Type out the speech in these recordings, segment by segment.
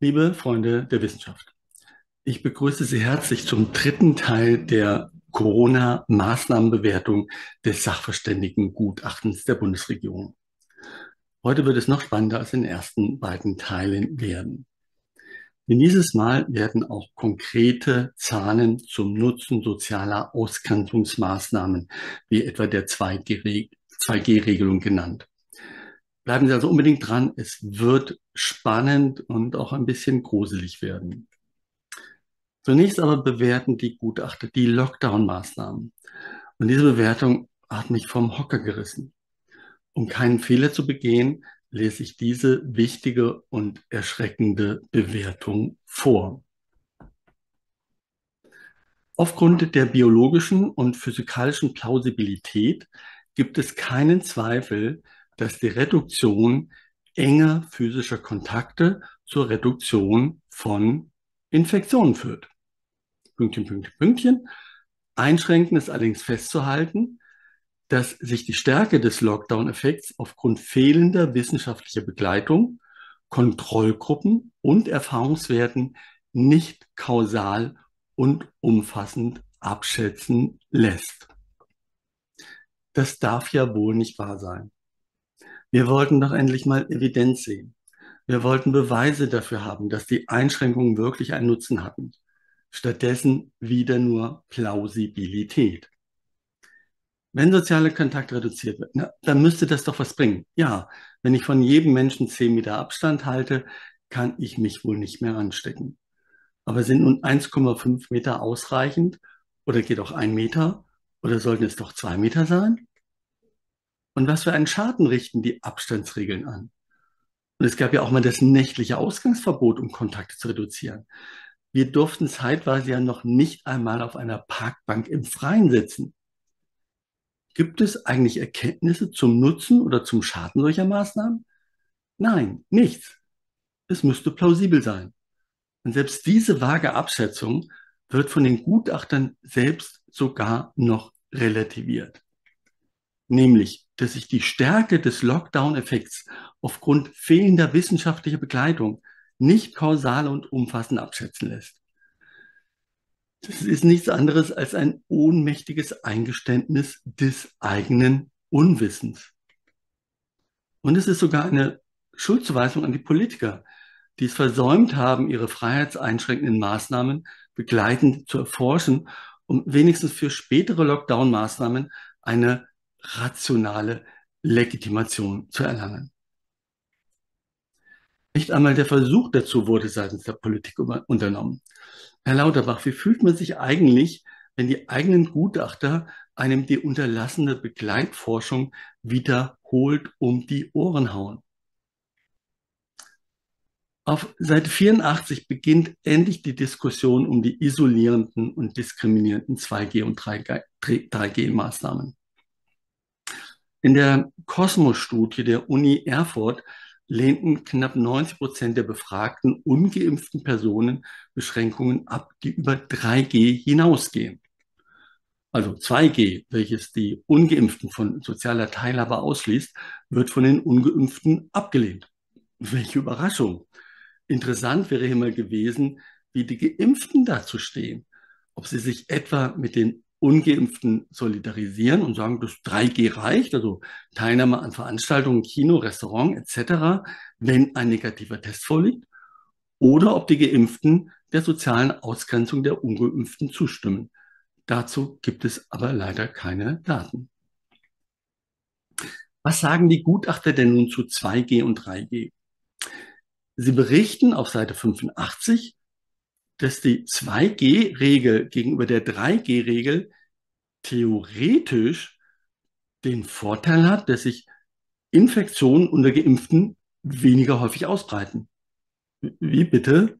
Liebe Freunde der Wissenschaft, ich begrüße Sie herzlich zum dritten Teil der Corona-Maßnahmenbewertung des Sachverständigengutachtens der Bundesregierung. Heute wird es noch spannender als in den ersten beiden Teilen werden. Denn dieses Mal werden auch konkrete Zahlen zum Nutzen sozialer Auskantungsmaßnahmen, wie etwa der 2G-Regelung genannt. Bleiben Sie also unbedingt dran. Es wird spannend und auch ein bisschen gruselig werden. Zunächst aber bewerten die Gutachter die Lockdown-Maßnahmen. Und diese Bewertung hat mich vom Hocker gerissen. Um keinen Fehler zu begehen, lese ich diese wichtige und erschreckende Bewertung vor. Aufgrund der biologischen und physikalischen Plausibilität gibt es keinen Zweifel, dass die Reduktion enger physischer Kontakte zur Reduktion von Infektionen führt. Pünktchen, Pünktchen, Pünktchen. Einschränkend ist allerdings festzuhalten, dass sich die Stärke des Lockdown-Effekts aufgrund fehlender wissenschaftlicher Begleitung, Kontrollgruppen und Erfahrungswerten nicht kausal und umfassend abschätzen lässt. Das darf ja wohl nicht wahr sein. Wir wollten doch endlich mal Evidenz sehen. Wir wollten Beweise dafür haben, dass die Einschränkungen wirklich einen Nutzen hatten. Stattdessen wieder nur Plausibilität. Wenn soziale Kontakt reduziert wird, na, dann müsste das doch was bringen. Ja, wenn ich von jedem Menschen zehn Meter Abstand halte, kann ich mich wohl nicht mehr anstecken. Aber sind nun 1,5 Meter ausreichend? Oder geht auch ein Meter? Oder sollten es doch zwei Meter sein? Und was für einen Schaden richten die Abstandsregeln an? Und es gab ja auch mal das nächtliche Ausgangsverbot, um Kontakte zu reduzieren. Wir durften zeitweise ja noch nicht einmal auf einer Parkbank im Freien sitzen. Gibt es eigentlich Erkenntnisse zum Nutzen oder zum Schaden solcher Maßnahmen? Nein, nichts. Es müsste plausibel sein. Und selbst diese vage Abschätzung wird von den Gutachtern selbst sogar noch relativiert nämlich, dass sich die Stärke des Lockdown-Effekts aufgrund fehlender wissenschaftlicher Begleitung nicht kausal und umfassend abschätzen lässt. Das ist nichts anderes als ein ohnmächtiges Eingeständnis des eigenen Unwissens. Und es ist sogar eine Schuldzuweisung an die Politiker, die es versäumt haben, ihre freiheitseinschränkenden Maßnahmen begleitend zu erforschen, um wenigstens für spätere Lockdown-Maßnahmen eine rationale Legitimation zu erlangen. Nicht einmal der Versuch dazu wurde seitens der Politik unternommen. Herr Lauterbach, wie fühlt man sich eigentlich, wenn die eigenen Gutachter einem die unterlassene Begleitforschung wiederholt um die Ohren hauen? Auf Seite 84 beginnt endlich die Diskussion um die isolierenden und diskriminierenden 2G- und 3G-Maßnahmen. In der Kosmos-Studie der Uni Erfurt lehnten knapp 90 Prozent der befragten ungeimpften Personen Beschränkungen ab, die über 3G hinausgehen. Also 2G, welches die ungeimpften von sozialer Teilhabe ausschließt, wird von den ungeimpften abgelehnt. Welche Überraschung. Interessant wäre hier mal gewesen, wie die Geimpften dazu stehen. Ob sie sich etwa mit den Ungeimpften solidarisieren und sagen, das 3G reicht, also Teilnahme an Veranstaltungen, Kino, Restaurant etc., wenn ein negativer Test vorliegt, oder ob die Geimpften der sozialen Ausgrenzung der Ungeimpften zustimmen. Dazu gibt es aber leider keine Daten. Was sagen die Gutachter denn nun zu 2G und 3G? Sie berichten auf Seite 85, dass die 2G-Regel gegenüber der 3G-Regel theoretisch den Vorteil hat, dass sich Infektionen unter Geimpften weniger häufig ausbreiten. Wie bitte?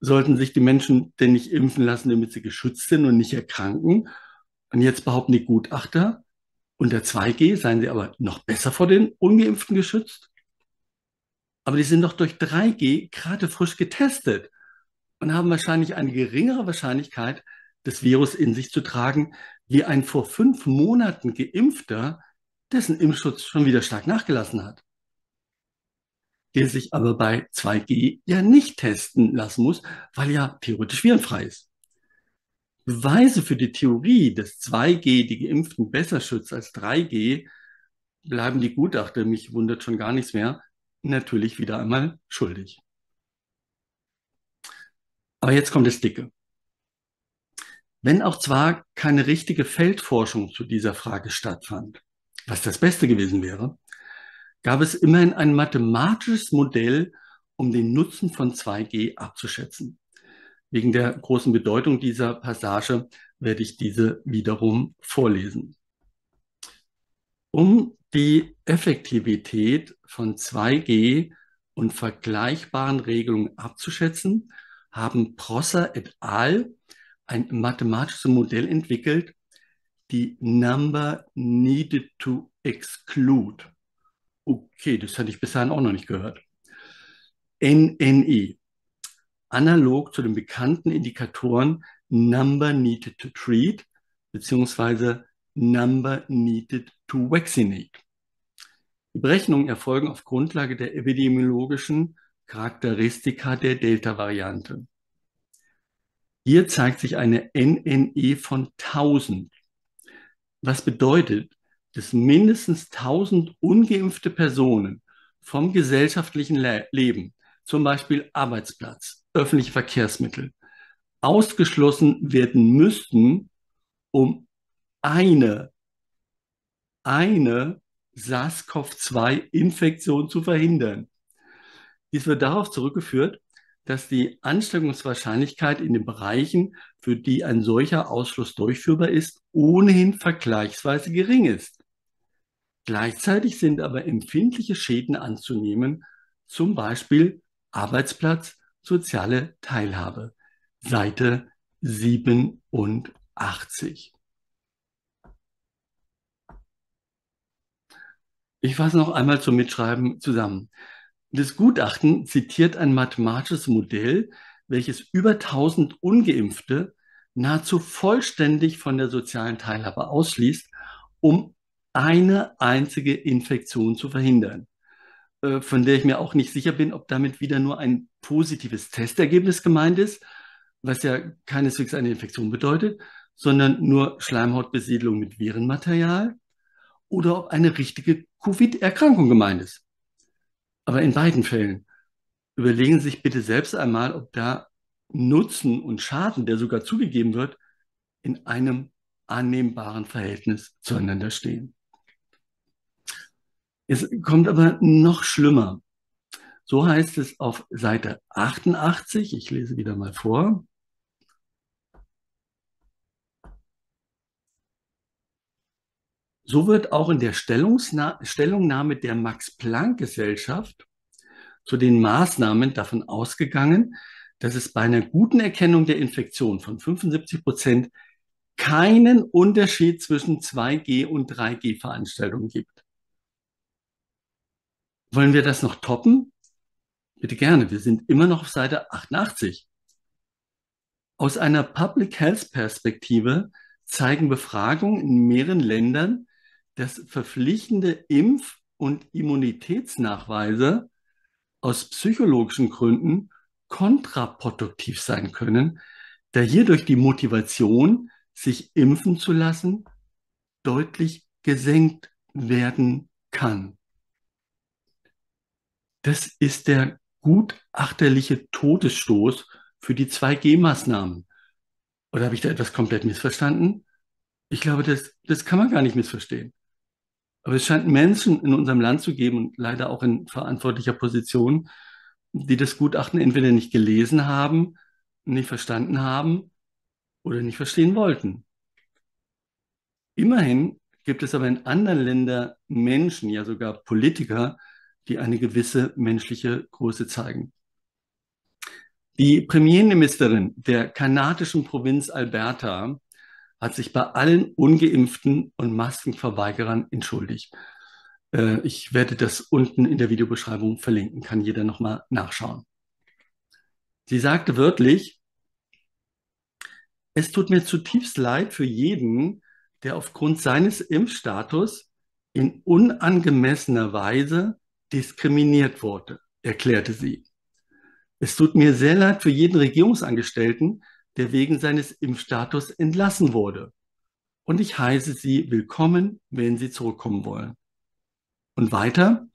Sollten sich die Menschen denn nicht impfen lassen, damit sie geschützt sind und nicht erkranken? Und jetzt behaupten die Gutachter, unter 2G seien sie aber noch besser vor den Ungeimpften geschützt. Aber die sind doch durch 3G gerade frisch getestet und haben wahrscheinlich eine geringere Wahrscheinlichkeit, das Virus in sich zu tragen, wie ein vor fünf Monaten geimpfter, dessen Impfschutz schon wieder stark nachgelassen hat. der sich aber bei 2G ja nicht testen lassen muss, weil ja theoretisch virenfrei ist. Beweise für die Theorie, dass 2G die Geimpften besser schützt als 3G, bleiben die Gutachter, mich wundert schon gar nichts mehr, natürlich wieder einmal schuldig. Aber jetzt kommt das Dicke. Wenn auch zwar keine richtige Feldforschung zu dieser Frage stattfand, was das Beste gewesen wäre, gab es immerhin ein mathematisches Modell, um den Nutzen von 2G abzuschätzen. Wegen der großen Bedeutung dieser Passage werde ich diese wiederum vorlesen. Um die Effektivität von 2G und vergleichbaren Regelungen abzuschätzen, haben Prosser et al. ein mathematisches Modell entwickelt, die Number Needed to Exclude. Okay, das hatte ich bis dahin auch noch nicht gehört. NNE, analog zu den bekannten Indikatoren Number Needed to Treat beziehungsweise Number Needed to Vaccinate. Die Berechnungen erfolgen auf Grundlage der epidemiologischen Charakteristika der Delta-Variante. Hier zeigt sich eine NNE von 1000, was bedeutet, dass mindestens 1000 ungeimpfte Personen vom gesellschaftlichen Le Leben, zum Beispiel Arbeitsplatz, öffentliche Verkehrsmittel, ausgeschlossen werden müssten, um eine, eine SARS-CoV-2-Infektion zu verhindern. Dies wird darauf zurückgeführt, dass die Ansteckungswahrscheinlichkeit in den Bereichen, für die ein solcher Ausschluss durchführbar ist, ohnehin vergleichsweise gering ist. Gleichzeitig sind aber empfindliche Schäden anzunehmen, zum Beispiel Arbeitsplatz, soziale Teilhabe. Seite 87. Ich fasse noch einmal zum Mitschreiben zusammen. Das Gutachten zitiert ein mathematisches Modell, welches über 1000 ungeimpfte nahezu vollständig von der sozialen Teilhabe ausschließt, um eine einzige Infektion zu verhindern, äh, von der ich mir auch nicht sicher bin, ob damit wieder nur ein positives Testergebnis gemeint ist, was ja keineswegs eine Infektion bedeutet, sondern nur Schleimhautbesiedlung mit Virenmaterial oder ob eine richtige Covid-Erkrankung gemeint ist. Aber in beiden Fällen überlegen Sie sich bitte selbst einmal, ob da Nutzen und Schaden, der sogar zugegeben wird, in einem annehmbaren Verhältnis zueinander stehen. Es kommt aber noch schlimmer. So heißt es auf Seite 88, ich lese wieder mal vor. So wird auch in der Stellungnahme der Max-Planck-Gesellschaft zu den Maßnahmen davon ausgegangen, dass es bei einer guten Erkennung der Infektion von 75 Prozent keinen Unterschied zwischen 2G und 3G-Veranstaltungen gibt. Wollen wir das noch toppen? Bitte gerne, wir sind immer noch auf Seite 88. Aus einer Public Health Perspektive zeigen Befragungen in mehreren Ländern, dass verpflichtende Impf- und Immunitätsnachweise aus psychologischen Gründen kontraproduktiv sein können, da hierdurch die Motivation, sich impfen zu lassen, deutlich gesenkt werden kann. Das ist der gutachterliche Todesstoß für die 2G-Maßnahmen. Oder habe ich da etwas komplett missverstanden? Ich glaube, das, das kann man gar nicht missverstehen. Aber es scheint Menschen in unserem Land zu geben und leider auch in verantwortlicher Position, die das Gutachten entweder nicht gelesen haben, nicht verstanden haben oder nicht verstehen wollten. Immerhin gibt es aber in anderen Ländern Menschen, ja sogar Politiker, die eine gewisse menschliche Größe zeigen. Die Premierministerin der kanadischen Provinz Alberta hat sich bei allen Ungeimpften und Maskenverweigerern entschuldigt. Äh, ich werde das unten in der Videobeschreibung verlinken, kann jeder nochmal nachschauen. Sie sagte wörtlich, es tut mir zutiefst leid für jeden, der aufgrund seines Impfstatus in unangemessener Weise diskriminiert wurde. erklärte sie. Es tut mir sehr leid für jeden Regierungsangestellten, der wegen seines Impfstatus entlassen wurde. Und ich heiße Sie willkommen, wenn Sie zurückkommen wollen. Und weiter,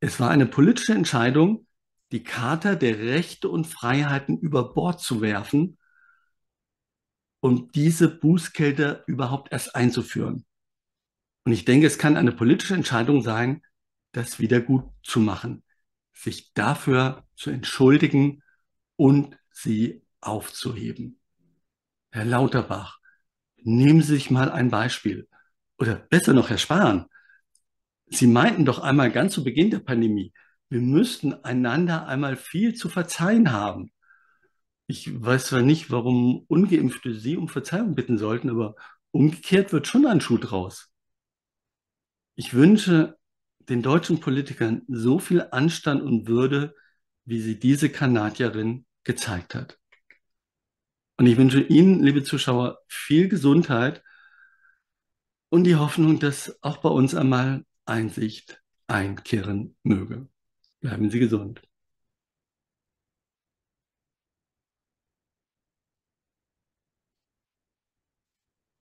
es war eine politische Entscheidung, die Charta der Rechte und Freiheiten über Bord zu werfen um diese Bußgelder überhaupt erst einzuführen. Und ich denke, es kann eine politische Entscheidung sein, das wieder gut zu machen, sich dafür zu entschuldigen und sie aufzuheben. Herr Lauterbach, nehmen Sie sich mal ein Beispiel. Oder besser noch, Herr Spahn, Sie meinten doch einmal ganz zu Beginn der Pandemie, wir müssten einander einmal viel zu verzeihen haben. Ich weiß zwar nicht, warum Ungeimpfte Sie um Verzeihung bitten sollten, aber umgekehrt wird schon ein Schuh draus. Ich wünsche den deutschen Politikern so viel Anstand und Würde, wie sie diese Kanadierin gezeigt hat. Und ich wünsche Ihnen, liebe Zuschauer, viel Gesundheit und die Hoffnung, dass auch bei uns einmal Einsicht einkehren möge. Bleiben Sie gesund.